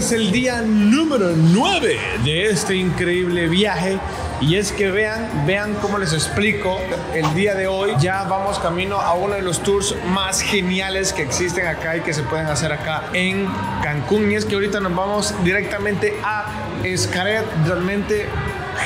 Es el día número 9 de este increíble viaje. Y es que vean, vean cómo les explico. El día de hoy ya vamos camino a uno de los tours más geniales que existen acá y que se pueden hacer acá en Cancún. Y es que ahorita nos vamos directamente a Escaret. Realmente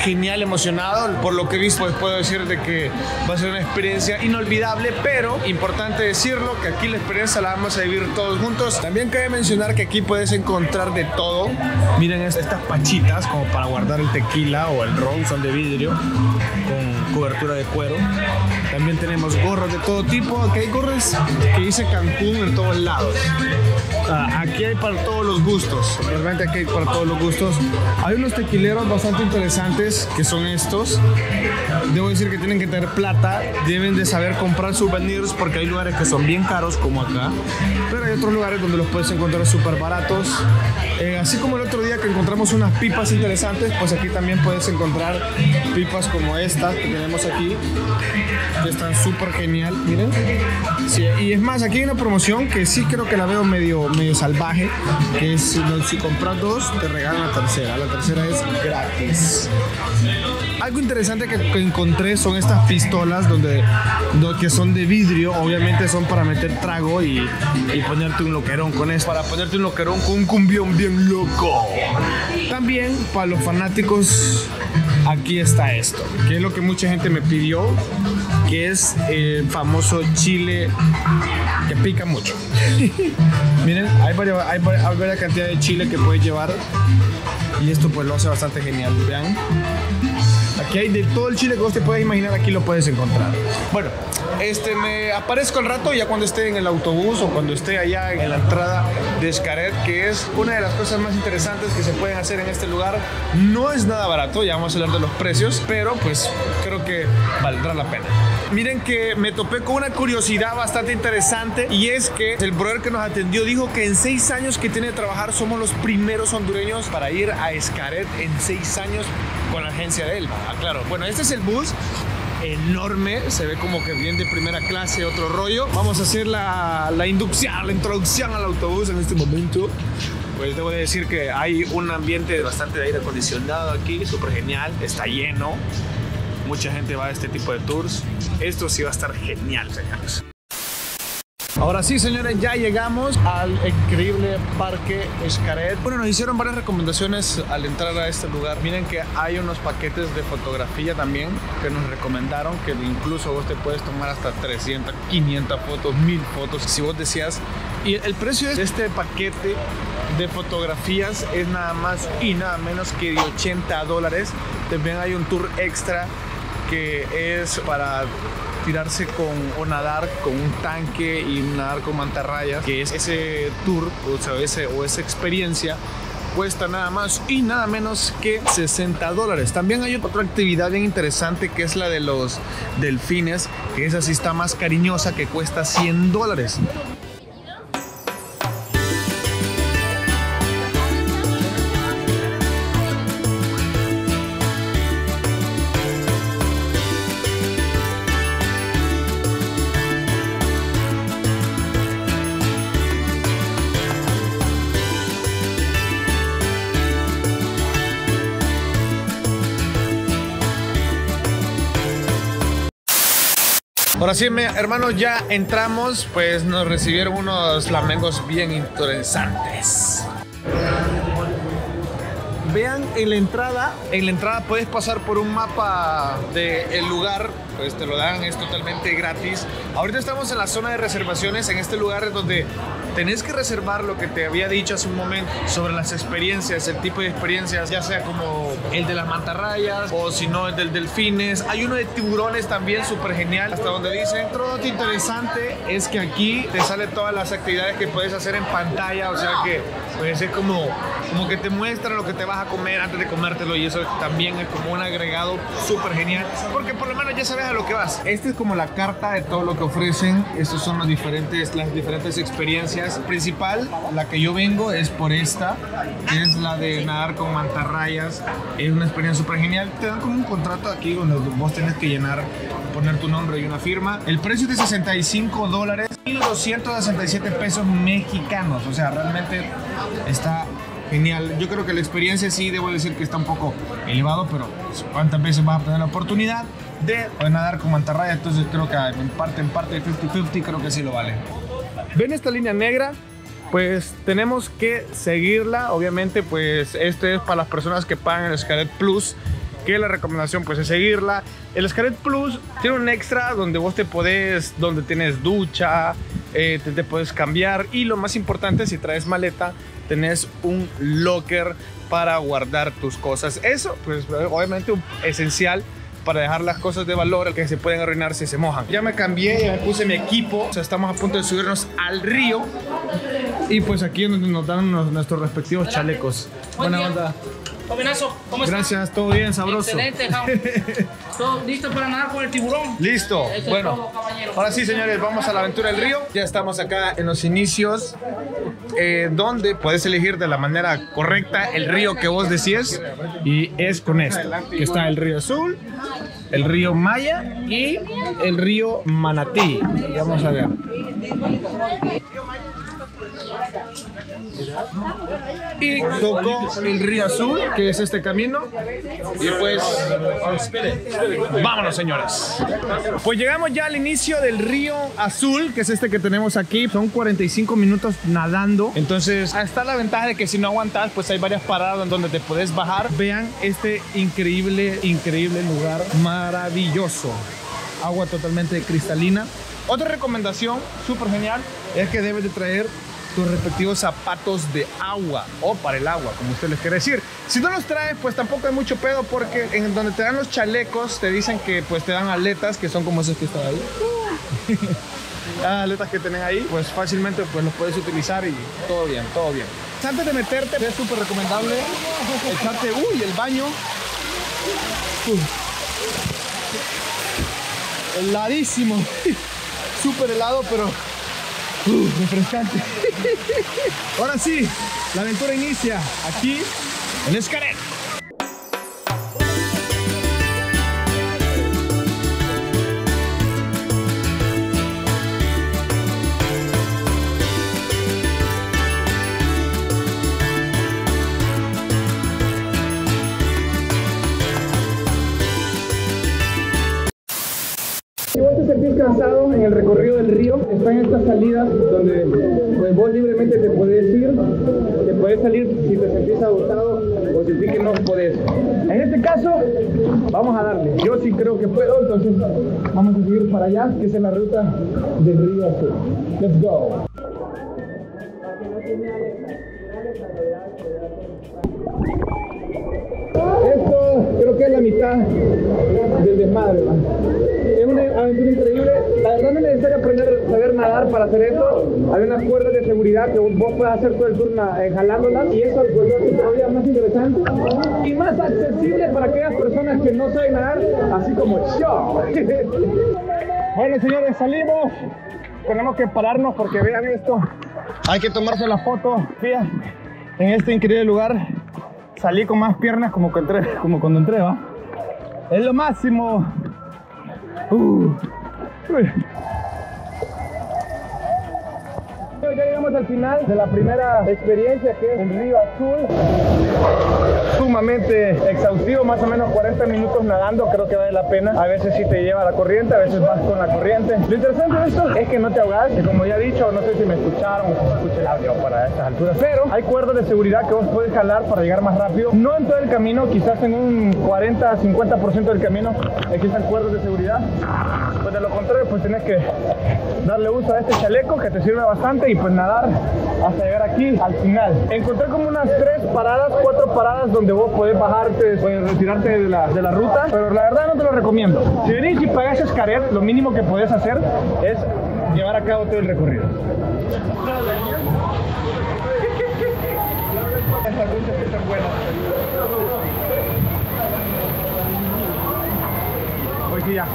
genial, emocionado. Por lo que he visto, pues puedo decir de que va a ser una experiencia inolvidable, pero importante decirlo que aquí la experiencia la vamos a vivir todos juntos. También cabe mencionar que aquí puedes encontrar de todo. Miren estas pachitas como para guardar el tequila o el ron, son de vidrio con cobertura de cuero. También tenemos gorros de todo tipo. Aquí hay gorros que dice Cancún en todos lados. Ah, aquí hay para todos los gustos. Realmente aquí hay para todos los gustos. Hay unos tequileros bastante interesantes que son estos. Debo decir que tienen que tener plata. Deben de saber comprar souvenirs porque hay lugares que son bien caros como acá. Pero hay otros lugares donde los puedes encontrar súper baratos. Eh, así como el otro día que encontramos unas pipas interesantes, pues aquí también puedes encontrar pipas como estas que tenemos aquí. Están súper genial, miren. y es más, aquí hay una promoción que sí creo que la veo medio medio salvaje, que es si, compras dos, te regalan la tercera. La tercera es gratis. Algo interesante que, encontré son estas pistolas donde, que son de vidrio, obviamente son para meter trago y, y ponerte un loquerón con eso, para ponerte un loquerón con un cumbión bien loco. También para los fanáticos aquí está esto, que es lo que mucha gente me pidió, que es el famoso chile que pica mucho. Miren, hay varias, hay, varias cantidad de chile que puedes llevar y esto pues lo hace bastante genial. Vean. Aquí hay de todo el chile que vos te puedes imaginar, aquí lo puedes encontrar. Bueno, este, me aparezco al rato ya cuando esté en el autobús o cuando esté allá en la entrada de Escaret, que es una de las cosas más interesantes que se pueden hacer en este lugar. No es nada barato, ya vamos a hablar de los precios, pero pues creo que valdrá la pena. Miren que me topé con una curiosidad bastante interesante y es que el brother que nos atendió dijo que en seis años que tiene de trabajar somos los primeros hondureños para ir a Escaret en seis años con la agencia de él. Ah, claro. Bueno, este es el bus enorme, se ve como que bien de primera clase, otro rollo. Vamos a hacer la, la inducción, la introducción al autobús en este momento. Pues debo decir que hay un ambiente bastante de aire acondicionado aquí, súper genial, está lleno. Mucha gente va a este tipo de tours. Esto sí va a estar genial, señores. Ahora sí, señores, ya llegamos al increíble Parque Escaret. Bueno, nos hicieron varias recomendaciones al entrar a este lugar. Miren que hay unos paquetes de fotografía también que nos recomendaron, que incluso vos te puedes tomar hasta 300, 500 fotos, 1000 fotos, si vos decías. Y el precio de este paquete de fotografías es nada más y nada menos que de 80 dólares. También hay un tour extra que es para tirarse con o nadar con un tanque y nadar con mantarrayas, que es ese tour o, sea, ese, o esa experiencia cuesta nada más y nada menos que 60 dólares. También hay otra actividad bien interesante que es la de los delfines, que esa sí está más cariñosa, que cuesta 100 dólares. Ahora sí, hermanos, ya entramos, pues nos recibieron unos lamengos bien interesantes. Vean en la entrada, en la entrada puedes pasar por un mapa del lugar, pues te lo dan, es totalmente gratis. Ahorita estamos en la zona de reservaciones, en este lugar es donde tenés que reservar lo que te había dicho hace un momento sobre las experiencias, el tipo de experiencias, ya sea como el de las mantarrayas o si no el del delfines. Hay uno de tiburones también súper genial, hasta donde dicen. Otro dato interesante es que aquí te salen todas las actividades que puedes hacer en pantalla, o sea que puede ser como, como que te muestra lo que te vas a comer antes de comértelo y eso también es como un agregado súper genial, porque por lo menos ya sabes a lo que vas. Esta es como la carta de todo lo que ofrecen, estos son los diferentes, las diferentes experiencias principal, la que yo vengo es por esta, que es la de nadar con mantarrayas. Es una experiencia súper genial. Te dan como un contrato aquí donde vos tenés que llenar poner tu nombre y una firma. El precio es de 65 dólares y 267 pesos mexicanos. O sea, realmente está genial. Yo creo que la experiencia sí, debo decir que está un poco elevado, pero ¿cuántas veces vas a tener la oportunidad de nadar con mantarraya? Entonces creo que en parte, en parte, 50-50, creo que sí lo vale. ¿Ven esta línea negra? Pues tenemos que seguirla. Obviamente, pues este es para las personas que pagan el Scarlet Plus que la recomendación pues es seguirla. El Scarlet Plus tiene un extra donde vos te podés, donde tienes ducha, eh, te, te, puedes cambiar y lo más importante si traes maleta, tenés un locker para guardar tus cosas. Eso pues obviamente esencial para dejar las cosas de valor que se pueden arruinar si se mojan. Ya me cambié, ya me puse mi equipo, o sea, estamos a punto de subirnos al río y pues aquí nos dan nuestros respectivos chalecos. Buena onda. Jovenazo, ¿cómo estás? Gracias, todo bien, sabroso. Excelente, ¿Todo listo para nadar con el tiburón? Listo. Eso bueno, todo, ahora sí, señores, vamos a la aventura del río. Ya estamos acá en los inicios, eh, donde puedes elegir de la manera correcta el río que vos decías. Y es con esto, que está el río Azul, el río Maya y el río Manatí. Y vamos a ver. Y tocó el río azul, que es este camino. Y pues, vámonos, señores. Pues llegamos ya al inicio del río azul, que es este que tenemos aquí. Son 45 minutos nadando. Entonces, está la ventaja de que si no aguantas, pues hay varias paradas en donde te puedes bajar. Vean este increíble, increíble lugar maravilloso. Agua totalmente cristalina. Otra recomendación súper genial es que debes de traer tus respectivos zapatos de agua o para el agua, como usted les quiere decir. Si no los traes, pues tampoco hay mucho pedo porque en donde te dan los chalecos te dicen que pues te dan aletas que son como esos que están ahí. Las aletas que tienen ahí, pues fácilmente pues los puedes utilizar y todo bien, todo bien. Antes de meterte, es súper recomendable echarte, uy, el baño. Heladísimo. Súper helado, pero Uh, refrescante. Ahora sí, la aventura inicia aquí en Escaret. Del río, están estas salidas donde pues, vos libremente te puedes ir, te puedes salir si te sentís agotado o sentís que no podés. En este caso, vamos a darle. Yo sí creo que puedo, entonces vamos a seguir para allá, que es la ruta del río azul. Let's go. Creo que es la mitad del desmadre. Es una aventura increíble. La verdad no es necesario aprender saber nadar para hacer esto. Hay unas cuerdas de seguridad que vos puedes hacer todo el turno eh, jalándolas y eso pues, lo hace todavía más interesante y más accesible para aquellas personas que no saben nadar, así como yo. bueno, señores, salimos. Tenemos que pararnos porque vean esto. Hay que tomarse la foto. Fíjate, en este increíble lugar salí con más piernas como, que entré, como cuando entré, ¿va? Es lo máximo. Uh. Ya llegamos al final de la primera experiencia que es el río azul. Sumamente exhaustivo, más o menos 40 minutos nadando, creo que vale la pena. A veces sí te lleva la corriente, a veces vas con la corriente. Lo interesante de esto es que no te ahogas, que como ya he dicho, no sé si me escucharon o si el audio para estas alturas, pero hay cuerdas de seguridad que vos puedes jalar para llegar más rápido. No en todo el camino, quizás en un 40-50% del camino existen cuerdas de seguridad. Pues de lo contrario, pues tienes que darle uso a este chaleco que te sirve bastante y pues nadar hasta llegar aquí al final. Encontré como unas tres paradas, cuatro paradas donde vos podés bajarte, puedes retirarte de la, de la ruta, pero la verdad no te lo recomiendo. Si venís y pagas Escaret, lo mínimo que podés hacer es llevar a cabo todo el recorrido. Están buenas. Ya.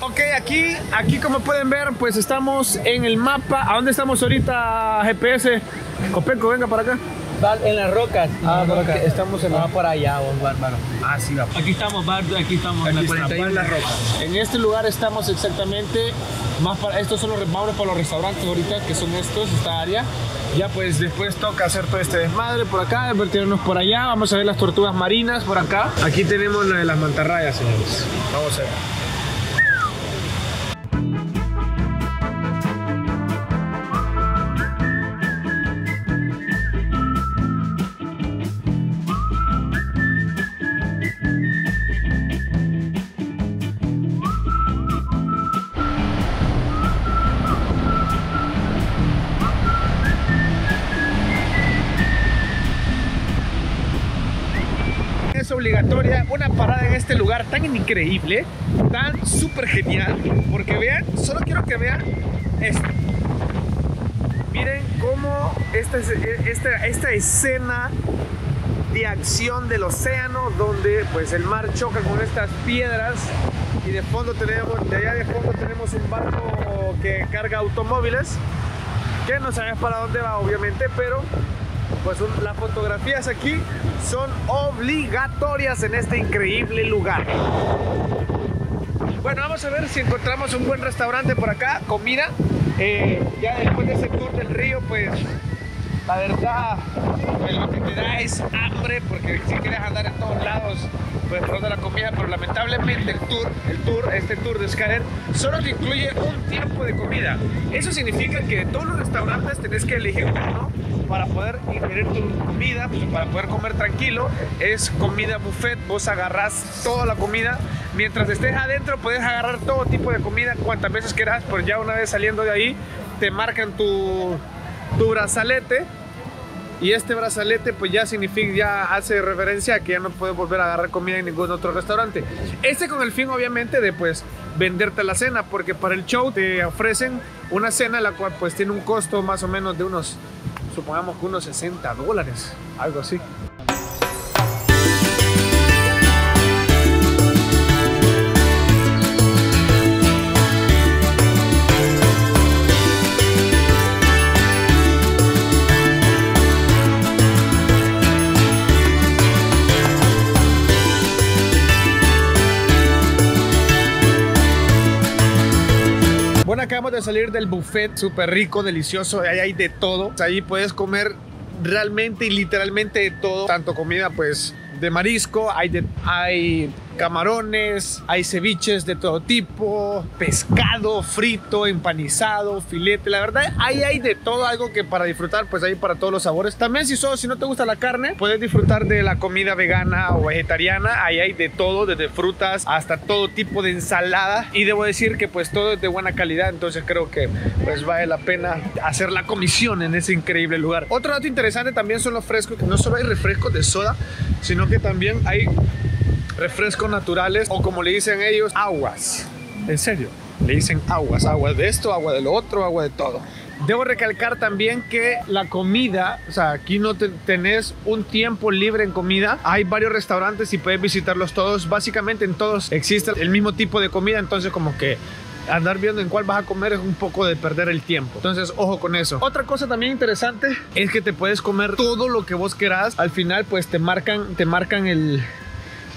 Ok, aquí, aquí como pueden ver, pues estamos en el mapa. ¿A dónde estamos ahorita, GPS? Copeco, venga para acá. en las rocas. Ah, aquí, estamos en la- Ah, por allá, vos, bárbaro. Ah, sí, va. Aquí estamos, bárbaro, aquí estamos en la está, 41 en las rocas. En este lugar estamos exactamente más para estos son los vamos para los restaurantes ahorita que son estos esta área. Ya pues después toca hacer todo este desmadre por acá, divertirnos por allá, vamos a ver las tortugas marinas por acá. Aquí tenemos la de las mantarrayas, señores. Vamos a ver. Tan increíble, tan súper genial, porque vean, solo quiero que vean esto. Miren cómo esta, es- esta, esta escena de acción del océano donde pues el mar choca con estas piedras y de fondo tenemos, de allá de fondo tenemos un barco que carga automóviles que no sabes para dónde va obviamente, pero pues las fotografías aquí son obligatorias en este increíble lugar. Bueno, vamos a ver si encontramos un buen restaurante por acá, comida. Eh, ya después de ese tour del río, pues la verdad, pues, lo que te da es hambre, porque si quieres andar en todos lados, pues probando la comida, pero lamentablemente el tour, el tour, este tour de Skyler, solo te incluye un tiempo de comida. Eso significa que de todos los restaurantes tenés que elegir uno para poder ingerir tu comida, pues, para poder comer tranquilo. Es comida buffet, vos agarrás toda la comida. Mientras estés adentro, puedes agarrar todo tipo de comida cuantas veces quieras, pero ya una vez saliendo de ahí, te marcan tu, tu brazalete. Y este brazalete pues ya significa, ya hace referencia a que ya no puedes volver a agarrar comida en ningún otro restaurante. Este con el fin obviamente de pues venderte la cena, porque para el show te ofrecen una cena la cual pues tiene un costo más o menos de unos, supongamos que unos 60 dólares, algo así. De salir del buffet súper rico, delicioso. Ahí hay de todo. Ahí puedes comer realmente y literalmente de todo. Tanto comida, pues, de marisco, hay, de, hay camarones, hay ceviches de todo tipo, pescado frito, empanizado, filete. La verdad, ahí hay de todo, algo que para disfrutar, pues hay para todos los sabores. También, si, solo, si no te gusta la carne, puedes disfrutar de la comida vegana o vegetariana. Ahí hay de todo, desde frutas hasta todo tipo de ensalada. Y debo decir que, pues, todo es de buena calidad. Entonces, creo que, pues, vale la pena hacer la comisión en ese increíble lugar. Otro dato interesante también son los frescos, que no solo hay refrescos de soda, sino que también hay refrescos naturales o como le dicen ellos, aguas. En serio, le dicen aguas, agua de esto, agua de lo otro, agua de todo. Debo recalcar también que la comida, o sea, aquí no te- tenés un tiempo libre en comida. Hay varios restaurantes y puedes visitarlos todos. Básicamente en todos existe el mismo tipo de comida, entonces como que andar viendo en cuál vas a comer es un poco de perder el tiempo. Entonces, ojo con eso. Otra cosa también interesante es que te puedes comer todo lo que vos querás. Al final, pues te marcan, te marcan el,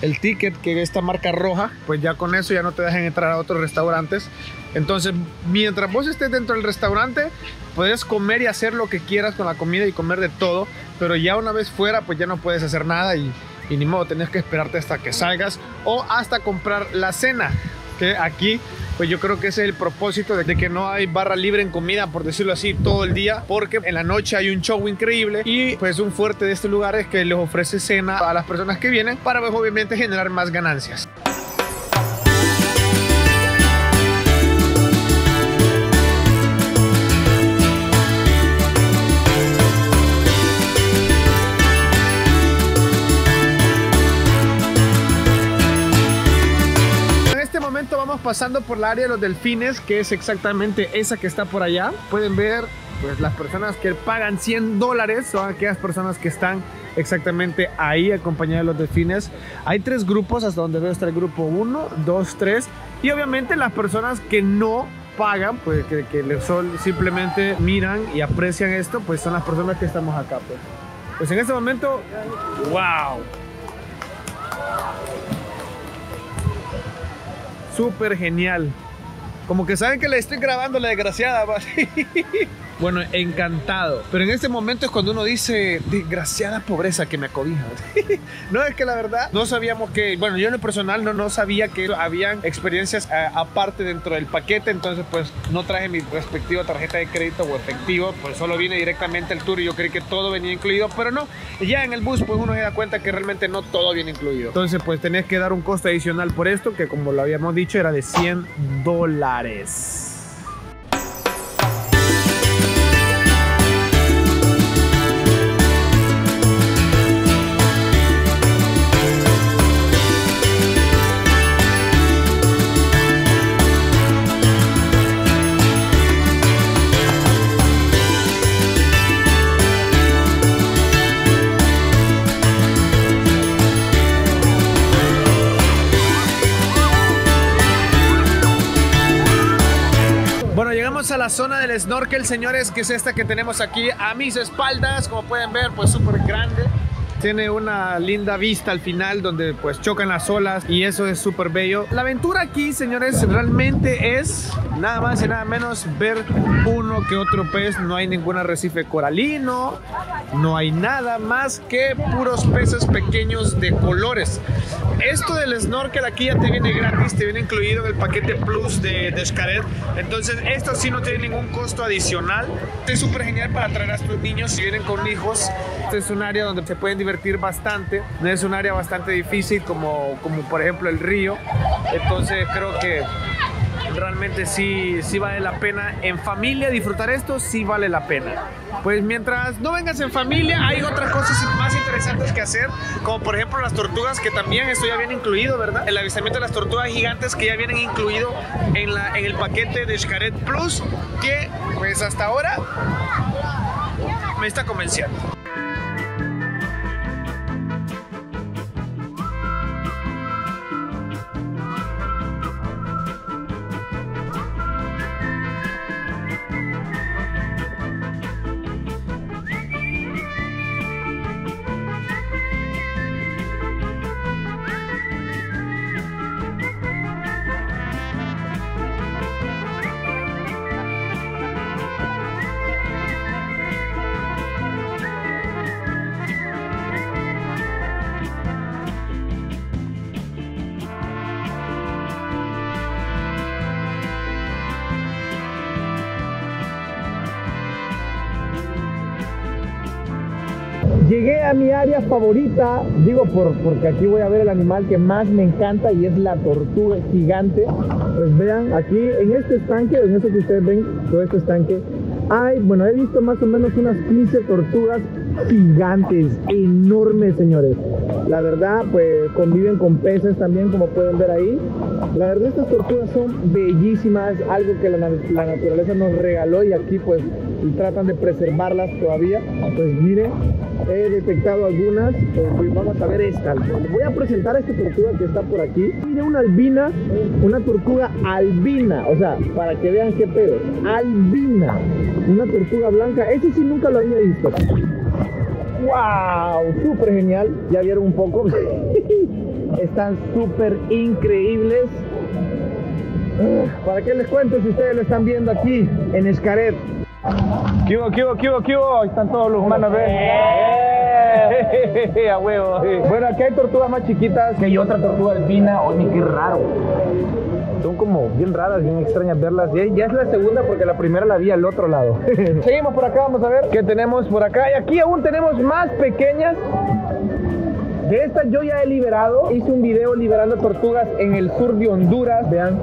el ticket que esta marca roja, pues ya con eso ya no te dejan entrar a otros restaurantes. Entonces, mientras vos estés dentro del restaurante, puedes comer y hacer lo que quieras con la comida y comer de todo, pero ya una vez fuera, pues ya no puedes hacer nada y, y ni modo, tenés que esperarte hasta que salgas o hasta comprar la cena, que aquí pues yo creo que ese es el propósito de que no hay barra libre en comida, por decirlo así, todo el día, porque en la noche hay un show increíble y pues un fuerte de este lugar es que les ofrece cena a las personas que vienen para pues obviamente generar más ganancias. Pasando por la área de los delfines, que es exactamente esa que está por allá. Pueden ver, pues las personas que pagan 100 dólares son aquellas personas que están exactamente ahí acompañadas de los delfines. Hay tres grupos, hasta donde veo está el grupo 1, 2, 3. Y obviamente las personas que no pagan, pues que, que sol- simplemente miran y aprecian esto, pues son las personas que estamos acá. Pues. Pues en este momento, wow. Súper genial. Como que saben que le estoy grabando la desgraciada. Bueno, encantado. Pero en este momento es cuando uno dice, desgraciada pobreza que me acobija. no, es que la verdad, no sabíamos que, bueno, yo en lo personal no, no sabía que habían experiencias eh, aparte dentro del paquete, entonces pues no traje mi respectiva tarjeta de crédito o efectivo, pues solo viene directamente el tour y yo creí que todo venía incluido, pero no, ya en el bus pues uno se da cuenta que realmente no todo viene incluido. Entonces pues tenías que dar un costo adicional por esto, que como lo habíamos dicho era de 100 dólares. A la zona del snorkel, señores, que es esta que tenemos aquí a mis espaldas. Como pueden ver, pues súper grande. Tiene una linda vista al final donde pues chocan las olas y eso es súper bello. La aventura aquí, señores, realmente es nada más y nada menos ver uno que otro pez. No hay ningún arrecife coralino, no hay nada más que puros peces pequeños de colores. Esto del snorkel aquí ya te viene gratis, te viene incluido en el paquete plus de, de Xcaret. Entonces, esto sí no tiene ningún costo adicional. Es súper genial para traer a tus niños si vienen con hijos. Este es un área donde se pueden divertir bastante. Es un área bastante difícil como, como por ejemplo el río. Entonces, creo que realmente sí, sí vale la pena. En familia disfrutar esto sí vale la pena. Pues mientras no vengas en familia, hay otras cosas más interesantes que hacer, como por ejemplo las tortugas, que también esto ya viene incluido, ¿verdad? El avistamiento de las tortugas gigantes que ya vienen incluido en, la, en el paquete de Xcaret Plus, que pues hasta ahora me está convenciendo. Llegué a mi área favorita, digo por, porque aquí voy a ver el animal que más me encanta y es la tortuga gigante. Pues vean, aquí en este estanque, en este que ustedes ven, todo este estanque, hay, bueno, he visto más o menos unas 15 tortugas gigantes, enormes, señores. La verdad, pues conviven con peces también, como pueden ver ahí. La verdad, estas tortugas son bellísimas, algo que la, naturaleza nos regaló y aquí, pues, tratan de preservarlas todavía. Pues miren, he detectado algunas. Pues vamos a ver esta. Voy a presentar a esta tortuga que está por aquí. Mire una albina, una tortuga albina. O sea, para que vean qué pedo. Albina. Una tortuga blanca. Eso sí nunca lo había visto. ¡Wow! Súper genial. Ya vieron un poco. Están súper increíbles. ¿Para qué les cuento si ustedes lo están viendo aquí en Escaret? ¿Qué hubo, qué hubo, qué hubo, qué hubo? Ahí están todos los humanos, ¿ves? ¡Eh! A huevo. Bueno, aquí hay tortugas más chiquitas que hay otra tortuga albina. Oye, qué raro. Son como bien raras, bien extrañas verlas. Y ya es la segunda porque la primera la vi al otro lado. Seguimos por acá, vamos a ver qué tenemos por acá. Y aquí aún tenemos más pequeñas. De estas yo ya he liberado. Hice un video liberando tortugas en el sur de Honduras. Vean,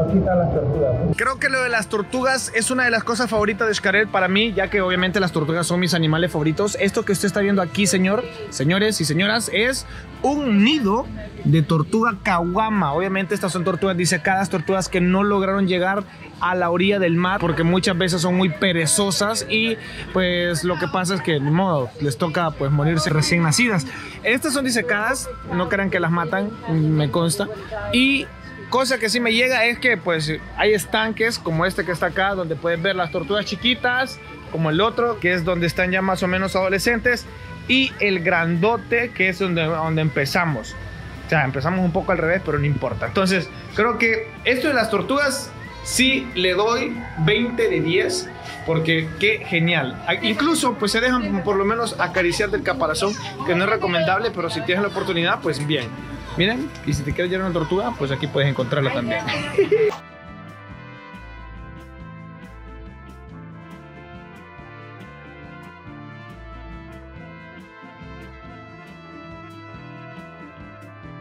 hermositas las tortugas. Creo que lo de las tortugas es una de las cosas favoritas de Xcaret para mí, ya que obviamente las tortugas son mis animales favoritos. Esto que usted está viendo aquí, señor, señores y señoras, es un nido de tortuga caguama. Obviamente estas son tortugas disecadas, tortugas que no lograron llegar a la orilla del mar porque muchas veces son muy perezosas y pues lo que pasa es que de modo les toca pues morirse recién nacidas. Estas son disecadas, no crean que las matan, me consta. Y cosa que sí me llega es que pues hay estanques como este que está acá donde puedes ver las tortugas chiquitas como el otro, que es donde están ya más o menos adolescentes, y el grandote, que es donde, donde empezamos. O sea, empezamos un poco al revés, pero no importa. Entonces, creo que esto de las tortugas sí le doy 20 de 10 porque qué genial. Incluso pues se dejan por lo menos acariciar del caparazón, que no es recomendable, pero si tienes la oportunidad, pues bien. Miren, y si te quieres llevar una tortuga, pues aquí puedes encontrarla también.